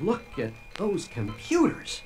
Look at those computers.